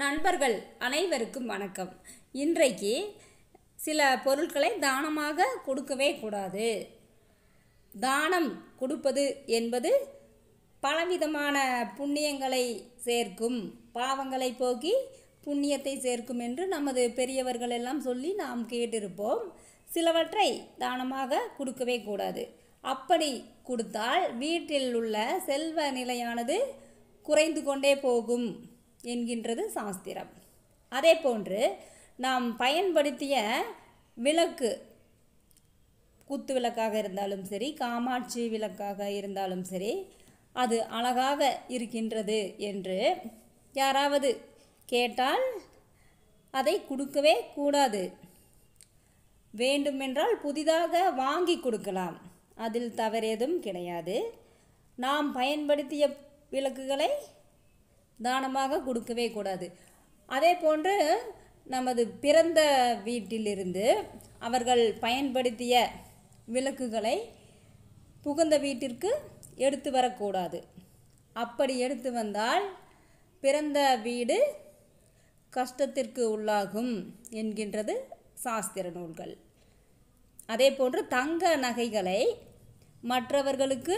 நண்பர்கள் அனைவருக்கும் வணக்கம். இன்றைக்கு சில பொருட்களை தானமாக கொடுக்கவே கூடாது. தானம் கொடுப்பது என்பது பலவிதமான புண்ணியங்களை சேர்க்கும். பாவங்களை போக்கி புண்ணியத்தை சேர்க்கும் என்று நமது பெரியவர்கள் எல்லாம் சொல்லி நாம் கேட்டிருப்போம். சிலவற்றை தானமாக கொடுக்கவே கூடாது. அப்படி கொடுத்தால் வீட்டில் உள்ள செல்வ நிலையானது குறைந்து கொண்டே போகும். என்கின்றது சாஸ்திரம். அதே போன்று நாம் பயன்படுத்திய விளக்கு குத்து விளக்காக இருந்தாலும் சரி காமாட்சி விளக்காக இருந்தாலும் சரி அது அழகாக இருக்கின்றது என்று யாராவது கேட்டால் அதை கொடுக்கவே கூடாது. வேண்டுமென்றால் புதிதாக வாங்கி கொடுக்கலாம். அதில் தவறேதும் கிடையாது. நாம் பயன்படுத்திய விளக்குகளை தானமாக கொடுக்கவே கூடாது. அதே போன்று நமது பிறந்த வீட்டிலிருந்து அவர்கள் பயன்படுத்திய விளக்குகளை புகுந்த வீட்டிற்கு எடுத்து வரக்கூடாது. அப்படி எடுத்து வந்தால் பிறந்த வீடு கஷ்டத்திற்கு உள்ளாகும் என்கின்றது சாஸ்திர நூல்கள். அதே போன்று தங்க நகைகளை மற்றவர்களுக்கு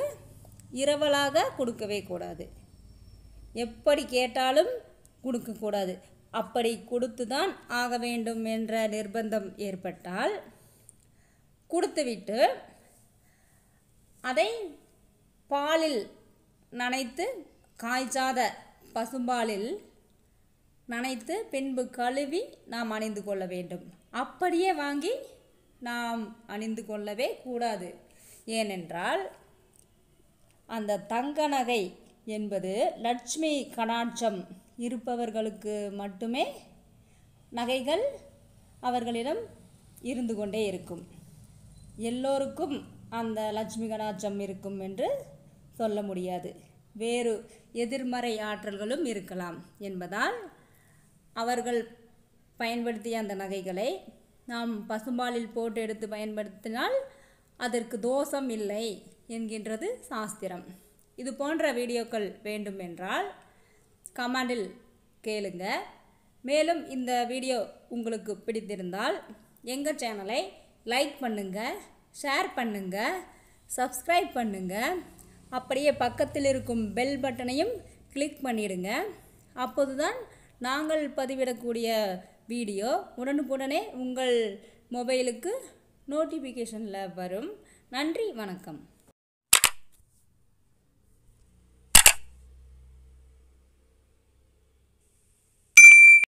இரவலாக கொடுக்கவே கூடாது. எப்படி கேட்டாலும் கொடுக்கக்கூடாது. அப்படி கொடுத்து தான் ஆக வேண்டும் என்ற நிர்பந்தம் ஏற்பட்டால் கொடுத்துவிட்டு அதை பாலில் நனைத்து காய்ச்சாத பசும்பாலில் நனைத்து பின்பு கழுவி நாம் அணிந்து கொள்ள வேண்டும். அப்படியே வாங்கி நாம் அணிந்து கொள்ளவே கூடாது. ஏனென்றால் அந்த தங்க நகை என்பது லட்சுமி கடாட்சம் இருப்பவர்களுக்கு மட்டுமே நகைகள் அவர்களிடம் இருந்து கொண்டே இருக்கும். எல்லோருக்கும் அந்த லட்சுமி கடாட்சம் இருக்கும் என்று சொல்ல முடியாது. வேறு எதிர்மறை ஆற்றல்களும் இருக்கலாம் என்பதால் அவர்கள் பயன்படுத்திய அந்த நகைகளை நாம் பசும்பாலில் போட்டு எடுத்து பயன்படுத்தினால் அதற்கு தோஷம் இல்லை என்கின்றது சாஸ்திரம். இது போன்ற வீடியோக்கள் வேண்டும் என்றால் கமெண்டில் கேளுங்க. மேலும் இந்த வீடியோ உங்களுக்கு பிடித்திருந்தால் எங்கள் சேனலை லைக் பண்ணுங்கள் ஷேர் பண்ணுங்கள் சப்ஸ்கிரைப் பண்ணுங்கள் அப்படியே பக்கத்தில் இருக்கும் பெல் பட்டனையும் கிளிக் பண்ணிடுங்க. அப்போதுதான் நாங்கள் பதிவிடக்கூடிய வீடியோ உடனுக்குடனே உங்கள் மொபைலுக்கு நோட்டிஃபிகேஷனில் வரும். நன்றி வணக்கம்.